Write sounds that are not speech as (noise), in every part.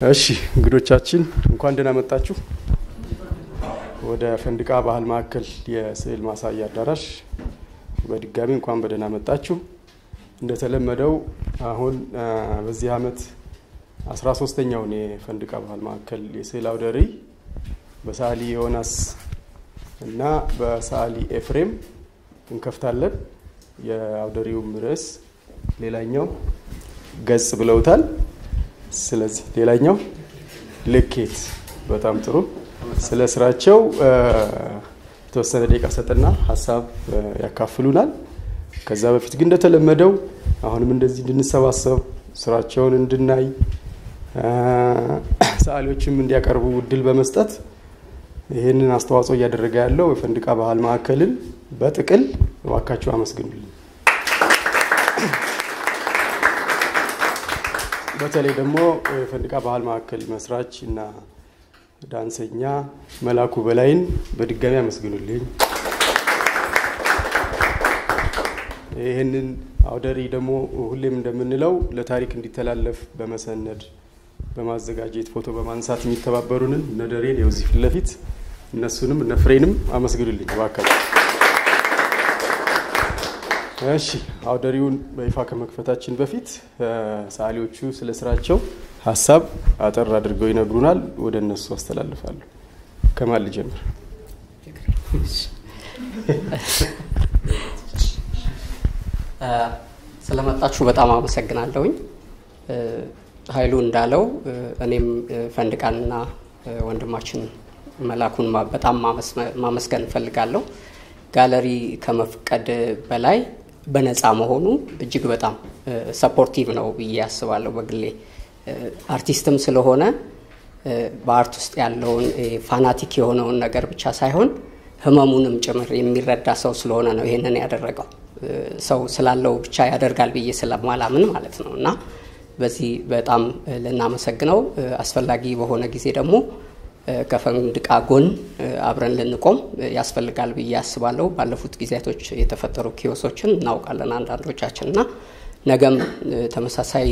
እሺ እንግዶቻችን እንኳን ደህና መጣችሁ ወደ ፈንድቃ ባህል ማዕከል የስዕል ማሳያ አዳራሽ። በድጋሚ እንኳን በደህና መጣችሁ። እንደተለመደው አሁን በዚህ ዓመት አስራ ሶስተኛውን የፈንድቃ ባህል ማዕከል የስዕል አውደ ርዕይ በሰዓሊ ዮናስ እና በሰዓሊ ኤፍሬም እንከፍታለን። የአውደ ርዕዩም ርዕስ ሌላኛው ገጽ ብለውታል። ስለዚህ ሌላኛው ልኬት። በጣም ጥሩ። ስለ ስራቸው የተወሰነ ደቂቃ ሰጥና ሀሳብ ያካፍሉናል። ከዛ በፊት ግን እንደተለመደው አሁንም እንደዚህ እንድንሰባሰብ ስራቸውን እንድናይ ሰዓሊዎችም እንዲያቀርቡ እድል በመስጠት ይህንን አስተዋጽኦ እያደረገ ያለው የፈንድቃ ባህል ማዕከልን በጥቅል እባካችሁ አመስግኑልኝ። በተለይ ደግሞ የፈንድቃ ባህል ማዕከል መስራች እና ዳንሰኛ መላኩ በላይን በድጋሚ አመስግኑልኝ። ይህንን አውደ ርዕይ ደግሞ ሁሌም እንደምንለው ለታሪክ እንዲተላለፍ በመሰነድ በማዘጋጀት ፎቶ በማንሳት የሚተባበሩንን እነ ደሬን የውዚህ ፊት ለፊት እነሱንም እነ ፍሬንም አመስግኑልኝ እባካችሁ። እሺ አውደ ርዕዩን በይፋ ከመክፈታችን በፊት ሰዓሊዎቹ ስለ ስራቸው ሀሳብ አጠር አድርገው ይነግሩናል። ወደ እነሱ አስተላልፋለሁ። ከማን ልጀምር? ስለመጣችሁ በጣም አመሰግናለሁኝ። ኃይሉ እንዳለው እኔም ፈንድቃንና ወንድማችን መላኩን በጣም ማመስገን እፈልጋለሁ። ጋለሪ ከመፍቀድ በላይ በነፃ መሆኑ እጅግ በጣም supportive ነው ብዬ አስባለሁ። በግሌ አርቲስትም ስለሆነ በ art ውስጥ ያለውን fanatic የሆነውን ነገር ብቻ ሳይሆን ሕመሙንም ጭምር የሚረዳ ሰው ስለሆነ ነው ይሄንን ያደረገው። ሰው ስላለው ብቻ ያደርጋል ብዬ ስለማላምን ማለት ነው እና በዚህ በጣም ልናመሰግነው አስፈላጊ በሆነ ጊዜ ደግሞ ከፈንድቃ ጎን አብረን ልንቆም ያስፈልጋል ብዬ አስባለሁ። ባለፉት ጊዜያቶች የተፈጠሩ chaos ኦችን እናውቃለን አንዳንዶቻችን እና ነገም ተመሳሳይ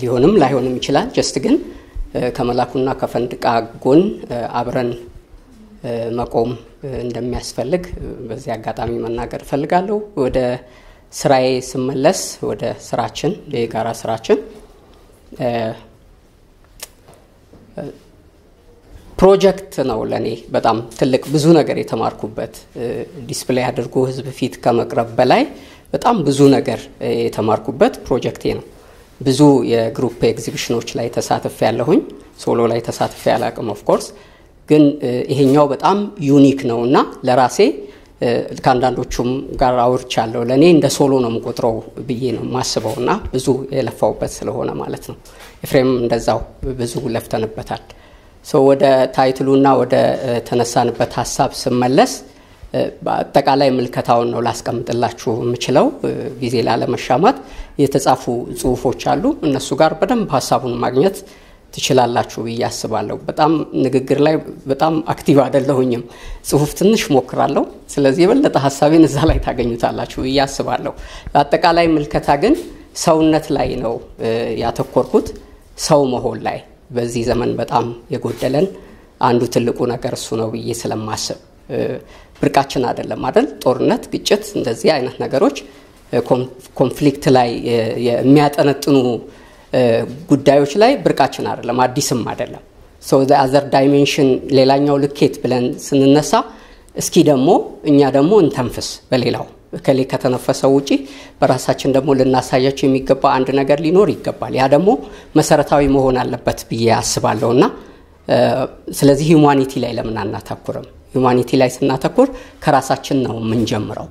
ሊሆንም ላይሆንም ይችላል። just ግን ከመላኩና ከፈንድቃ ጎን አብረን መቆም እንደሚያስፈልግ በዚህ አጋጣሚ መናገር እፈልጋለሁ። ወደ ስራዬ ስመለስ ወደ ስራችን የጋራ ስራችን ፕሮጀክት ነው ለእኔ በጣም ትልቅ ብዙ ነገር የተማርኩበት display አድርጎ ህዝብ ፊት ከመቅረብ በላይ በጣም ብዙ ነገር የተማርኩበት ፕሮጀክቴ ነው። ብዙ የ group exhibition ኖች ላይ ተሳትፌ ያለሁኝ፣ solo ላይ ተሳትፌ ያላቅም of course፣ ግን ይሄኛው በጣም unique ነው እና ለራሴ ከአንዳንዶቹም ጋር አውርቻለሁ። ለእኔ እንደ solo ነው የምቆጥረው ብዬ ነው የማስበው እና ብዙ የለፋውበት ስለሆነ ማለት ነው። ኤፍሬም እንደዛው ብዙ ለፍተንበታል። ወደ title ኡና ወደ ተነሳንበት ሀሳብ ስመለስ በአጠቃላይ ምልከታውን ነው ላስቀምጥላችሁ የምችለው ጊዜ ላለመሻማት። የተጻፉ ጽሁፎች አሉ። እነሱ ጋር በደንብ ሀሳቡን ማግኘት ትችላላችሁ ብዬ አስባለሁ። በጣም ንግግር ላይ በጣም active አይደለሁኝም። ጽሁፍ ትንሽ ሞክራለሁ። ስለዚህ የበለጠ ሀሳቤን እዛ ላይ ታገኙታላችሁ ብዬ አስባለሁ። አጠቃላይ ምልከታ ግን ሰውነት ላይ ነው ያተኮርኩት፣ ሰው መሆን ላይ በዚህ ዘመን በጣም የጎደለን አንዱ ትልቁ ነገር እሱ ነው ብዬ ስለማስብ ብርቃችን አይደለም አይደል? ጦርነት፣ ግጭት፣ እንደዚህ አይነት ነገሮች conflict ላይ የሚያጠነጥኑ ጉዳዮች ላይ ብርቃችን አይደለም፣ አዲስም አይደለም። other dimension ሌላኛው ልኬት ብለን ስንነሳ እስኪ ደግሞ እኛ ደግሞ እንተንፍስ በሌላው እከሌ ከተነፈሰው ውጪ በራሳችን ደግሞ ልናሳያቸው የሚገባ አንድ ነገር ሊኖር ይገባል። ያ ደግሞ መሰረታዊ መሆን አለበት ብዬ አስባለሁ እና ስለዚህ humanity ላይ ለምን አናተኩርም? humanity ላይ ስናተኩር ከራሳችን ነው የምንጀምረው።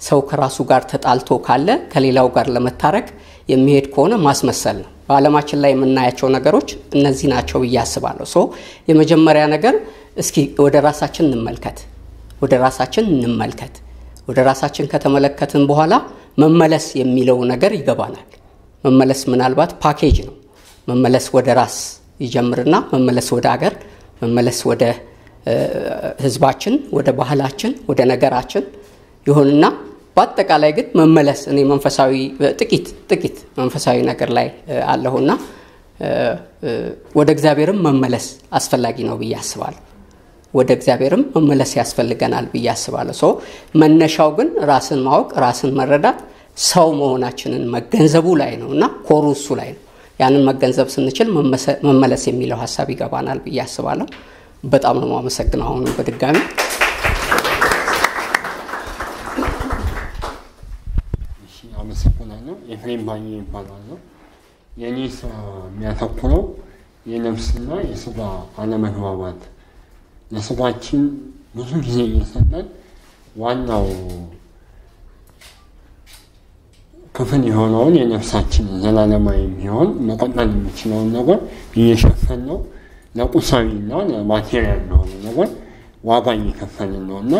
ሰው ከራሱ ጋር ተጣልቶ ካለ ከሌላው ጋር ለመታረቅ የሚሄድ ከሆነ ማስመሰል ነው። በዓለማችን ላይ የምናያቸው ነገሮች እነዚህ ናቸው ብዬ አስባለሁ። so የመጀመሪያ ነገር እስኪ ወደ ራሳችን እንመልከት፣ ወደ ራሳችን እንመልከት ወደ ራሳችን ከተመለከትን በኋላ መመለስ የሚለው ነገር ይገባናል። መመለስ ምናልባት ፓኬጅ ነው። መመለስ ወደ ራስ ይጀምርና መመለስ ወደ አገር፣ መመለስ ወደ ሕዝባችን፣ ወደ ባህላችን፣ ወደ ነገራችን ይሆንና በአጠቃላይ ግን መመለስ እኔ መንፈሳዊ ጥቂት ጥቂት መንፈሳዊ ነገር ላይ አለሁና ወደ እግዚአብሔርም መመለስ አስፈላጊ ነው ብዬ አስባለሁ። ወደ እግዚአብሔርም መመለስ ያስፈልገናል ብዬ አስባለሁ። so መነሻው ግን ራስን ማወቅ ራስን መረዳት ሰው መሆናችንን መገንዘቡ ላይ ነው እና core ኡ እሱ ላይ ነው። ያንን መገንዘብ ስንችል መመለስ የሚለው ሀሳብ ይገባናል ብዬ አስባለሁ። በጣም ነው የማመሰግነው አሁንም በድጋሚ አመሰግናለሁ። ኤፍሬም ባዬ ይባላሉ። የእኔ ስራ የሚያተኩረው የነፍስና የስጋ አለመግባባት ለስጋችን ብዙ ጊዜ እየሰጠን ዋናው ክፍል የሆነውን የነፍሳችን ዘላለማዊ የሚሆን መቀጠል የሚችለውን ነገር እየሸፈን ነው ለቁሳዊና ለማቴሪያል የሆነ ነገር ዋጋ እየከፈልን ነው እና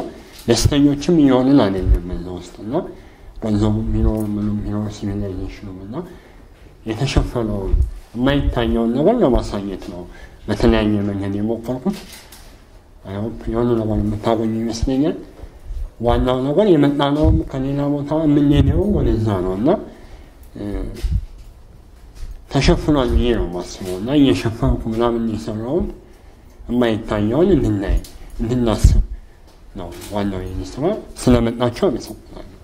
ደስተኞችም እየሆንን አይደለም በዛ ውስጥ እና ገንዘቡ ቢኖር ምኑ ቢኖር ሲቪላይዜሽኑ እና የተሸፈነውን የማይታየውን ነገር ለማሳየት ነው በተለያየ መንገድ የሞከርኩት። የሆኑ ነገር የምታገኙ ይመስለኛል። ዋናው ነገር የመጣነውም ከሌላ ቦታ የምንሄደውም ወደዛ ነው እና ተሸፍኗል ብዬ ነው ማስበው እና እየሸፈንኩ ምናምን የሰራውን የማይታየውን እንድናይ እንድናስብ ነው ዋናው ስራ። ስለመጣቸው አመሰግናለሁ።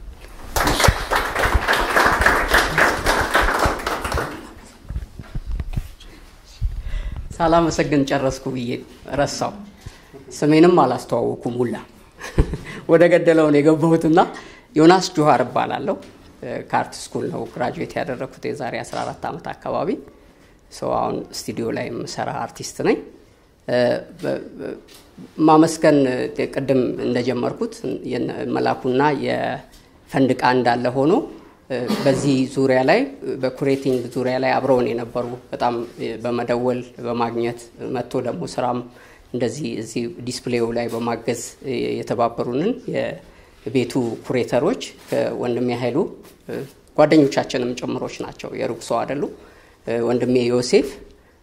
ሳላመሰግን ጨረስኩ ብዬ ረሳው። ስሜንም አላስተዋወኩም ሁላ (laughs) ወደ ገደለውን የገባሁትና ዮናስ ጆሃር እባላለሁ። ከ art school ነው graduate ያደረግኩት የዛሬ 14 ዓመት አካባቢ። ሰው አሁን ስቱዲዮ ላይ የምሰራ አርቲስት ነኝ። ማመስገን ቅድም እንደጀመርኩት መላኩና የፈንድቃ እንዳለ ሆኖ በዚህ ዙሪያ ላይ በ curating ዙሪያ ላይ አብረውን የነበሩ በጣም በመደወል በማግኘት መጥቶ ደግሞ ስራም እንደዚህ እዚህ display ው ላይ በማገዝ የተባበሩንን የቤቱ curator ኦች ከወንድሜ ኃይሉ ጓደኞቻችንም ጭምሮች ናቸው፣ የሩቅ ሰው አይደሉ። ወንድሜ ዮሴፍ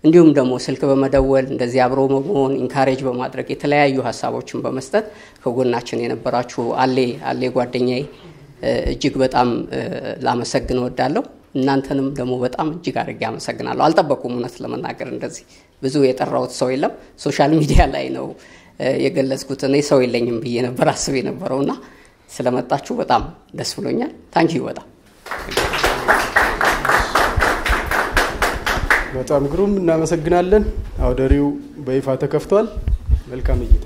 እንዲሁም ደግሞ ስልክ በመደወል እንደዚህ አብሮ በመሆን encourage በማድረግ የተለያዩ ሀሳቦችን በመስጠት ከጎናችን የነበራችሁ አሌ አሌ ጓደኛዬ እጅግ በጣም ላመሰግን እወዳለሁ። እናንተንም ደግሞ በጣም እጅግ አድርጌ አመሰግናለሁ። አልጠበቁም እውነት ለመናገር እንደዚህ ብዙ የጠራሁት ሰው የለም። social media ላይ ነው የገለጽኩት። እኔ ሰው የለኝም ብዬ ነበር አስብ የነበረው እና ስለመጣችሁ በጣም ደስ ብሎኛል። thank you በጣም በጣም ግሩም እናመሰግናለን። አውደ ርዕዩ በይፋ ተከፍቷል። መልካም እይታ